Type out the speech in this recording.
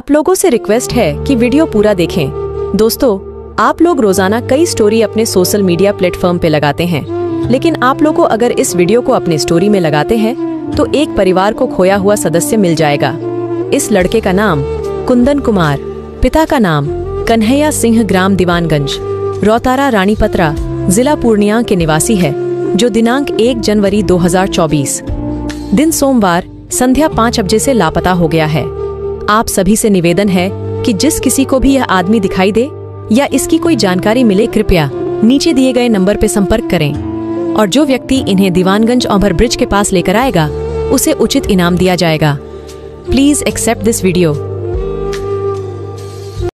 आप लोगों से रिक्वेस्ट है कि वीडियो पूरा देखें। दोस्तों, आप लोग रोज़ाना कई स्टोरी अपने सोशल मीडिया प्लेटफॉर्म पे लगाते हैं। लेकिन आप लोगों अगर इस वीडियो को अपने स्टोरी में लगाते हैं तो एक परिवार को खोया हुआ सदस्य मिल जाएगा। इस लड़के का नाम कुंदन कुमार, पिता का नाम कन्हैया सिंह ग्राम दीवानगंज, रौतारा रानीपत्रा जिला पूर्णिया के निवासी है, जो दिनांक 1 जनवरी 2024 दिन सोमवार, संध्या पाँच बजे से लापता हो गया है। आप सभी से निवेदन है कि जिस किसी को भी यह आदमी दिखाई दे या इसकी कोई जानकारी मिले, कृपया नीचे दिए गए नंबर पर संपर्क करें। और जो व्यक्ति इन्हें दीवानगंज ओवर ब्रिज के पास लेकर आएगा, उसे उचित इनाम दिया जाएगा। Please accept this video.